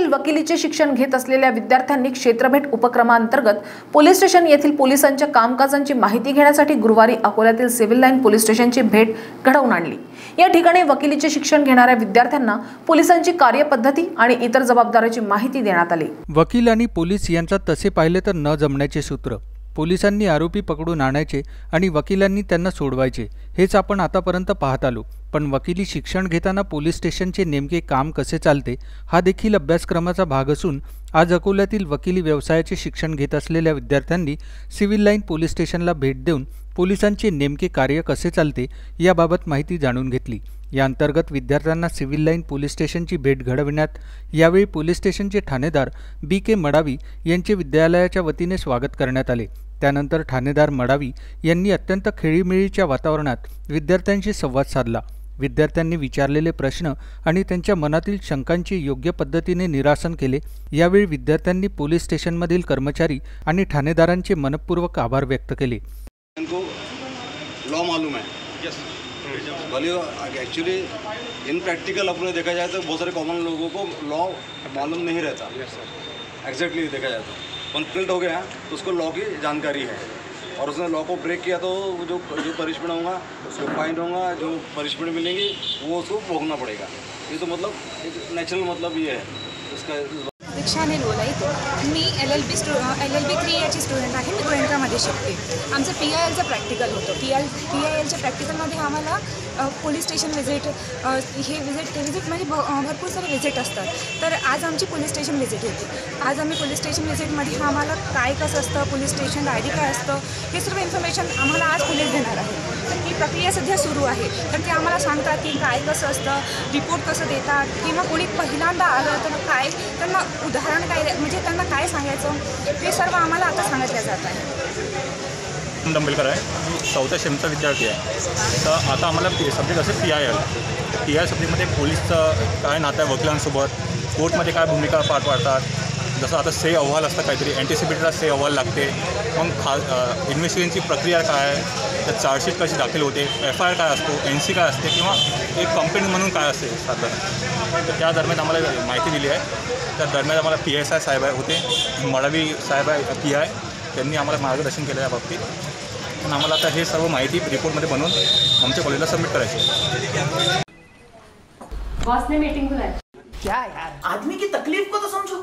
अकोल्यातील वकिलीचे शिक्षण घेत असलेल्या विद्यार्थ्यांनी क्षेत्रभेट उपक्रमांतर्गत पोलीस स्टेशन येथील पोलिसांच्या कामकाजांची माहिती घेण्यासाठी गुरुवारी अकोल्यातील सिव्हिल लाईन पोलीस स्टेशनची भेट घडवून आणली. या ठिकाणी वकिलीचे शिक्षण घेणाऱ्या विद्यार्थ्यांना पोलिसांची कार्यपद्धती आणि इतर जबाबदाऱ्याची माहिती देण्यात आली. वकील आणि पोलीस यांच्यात तसे पाहिले तर न जमण्याचे सूत्र पोलिसांनी आरोपी पकडून आणायचे आणि वकिलांनी त्यांना सोडवायचे हेच आपण आतापर्यंत पाहत आलो. पण वकिली शिक्षण घेताना पोलीस स्टेशनचे नेमके काम कसे चालते हा देखील अभ्यासक्रमाचा भाग असून आज अकोल्यातील वकिली व्यवसायाचे शिक्षण घेत असलेल्या विद्यार्थ्यांनी सिव्हिल लाईन पोलीस स्टेशनला भेट देऊन पोलिसांचे नेमके कार्य कसे चालते याबाबत माहिती जाणून घेतली. या अंतर्गत विद्यार्थ्यांना सिव्हिल लाईन पोलीस स्टेशनची भेट घडविण्यात यावेळी पोलीस स्टेशनचे ठाणेदार बी के मडावी यांचे विद्यालयाच्या वतीने स्वागत करण्यात आले. त्यानंतर ठाणेदार मडावी यांनी अत्यंत खेळीमेळीच्या वातावरणात विद्यार्थ्यांशी संवाद साधला. विद्यार्थ्यांनी विचारलेले प्रश्न आणि त्यांच्या मनातील शंकांचे योग्य पद्धतीने निरासन केले. यावेळी विद्यार्थ्यांनी पोलीस स्टेशनमधील कर्मचारी आणि ठाणेदारांचे मनपूर्वक आभार व्यक्त केले. इनको लॉ मालूम है भले एक्चुअली इन प्रैक्टिकल अपने देखा जाए तो बहुत सारे कॉमन लोगों को लॉ मालूम नहीं रहता. एग्जैक्टली देखा जाए तो. कॉन्फ्लिक्ट हो गया तो उसको लॉ की जानकारी है. और उसने लॉ को ब्रेक किया तो जो जो पनिशमेंट होगा उसको फाइन होगा जो पनिशमेंट मिलेंगी वो उसको भोगना पड़ेगा। ये तो मतलब एक नेचुरल मतलब ये है इसका दीक्षा अनिल बोलायते मी L L B Stu L L B three याची स्टुडंट आहे मी गोयंकामध्ये शिकते. आमचं पी आय एलचं प्रॅक्टिकल होतं. पी एल पी आय एलच्या प्रॅक्टिकलमध्ये आम्हाला पोलीस स्टेशन व्हिजिट हे व्हिजिट व्हिजिट म्हणजे भ भरपूर सारे व्हिजिट असतात. तर आज आमची पोलीस स्टेशन व्हिजिट होती. आज आम्ही पोलीस स्टेशन व्हिजिटमध्ये आम्हाला काय कसं असतं पोलीस स्टेशन आय डी काय असतं हे सर्व इन्फॉर्मेशन आम्हाला आज पोलीस देणार आहे. तर ही प्रक्रिया सध्या सुरू आहे. तर ते आम्हाला सांगतात की काय कसं असतं रिपोर्ट कसं देतात किंवा कोणी पहिल्यांदा आलं तर काय उदाहरण काय म्हणजे त्यांना काय सांगायचं? ते सर्व आम्हाला आता सांगितलं जात आहे. डंबेलकर आहे. मी चौथ्या शेमचा विद्यार्थी आहे. तर आता आम्हाला पी सब्जेक्ट असेल P I L P I सब्जेक्टमध्ये पोलीसचं काय नातं आहे वकिलांसोबत? कोर्टमध्ये काय भूमिका पार पाडतात? जसं आता से अहवाल असतं काहीतरी अँटिसिपेटेडला से अहवाल लागते. मग खा इन्व्हेस्टिगेशनची प्रक्रिया काय आहे? तर चार्जशीट कशी दाखल होते? एफ आय आर काय असतो? एन सी काय असते? किंवा एक कंप्लेंट म्हणून काय असते? साधारण. तर त्या दरम्यान आम्हाला माहिती दिली आहे. त्या दरम्यान आम्हाला पी एस आय साहेब आहे होते. मडावी साहेब आहे पी आय त्यांनी आम्हाला मार्गदर्शन केलं या बाबतीत. पण आम्हाला आता हे सर्व माहिती रिपोर्टमध्ये बनवून आमच्या कॉलेजला सबमिट करायची आहे. बॉस ने मीटिंग बुलाई क्या यार? आदमी की तकलीफ को तो समझो।